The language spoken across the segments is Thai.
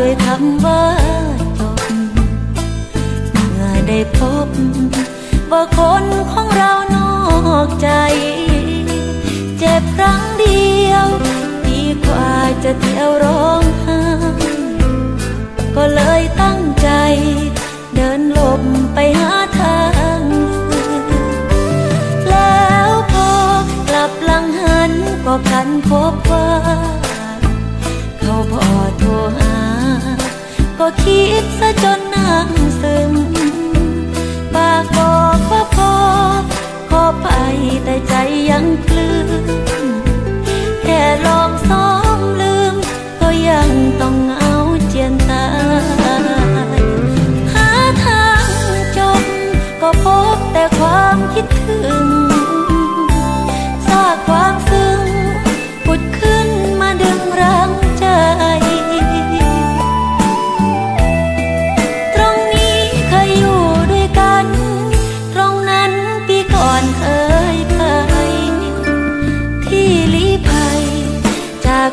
ด้วยคำว่าจบเมื่อได้พบ ว่าคนของเราน ก็คิดซะจนนั่งซึมปากบอกว่าพอขอไปแต่ใจ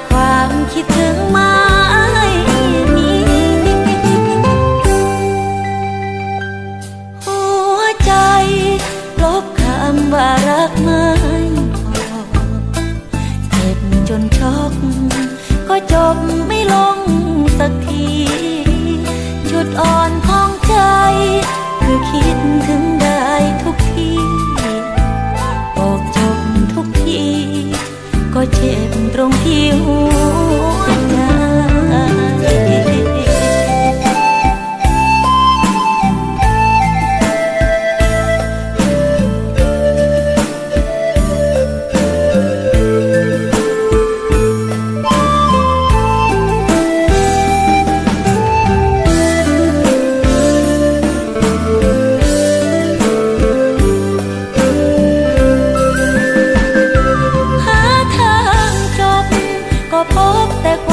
ความคิดถึง ក៏เจ็บตรงที่หัว พบแต่ความ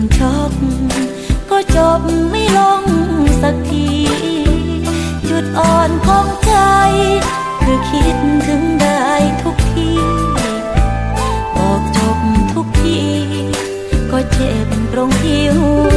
นช็อกก็จบไม่ลงสักที จุดอ่อนของใจ คือคิดถึงได้ทุกทีบอกจบทุกที ก็เจ็บตรงที่หัว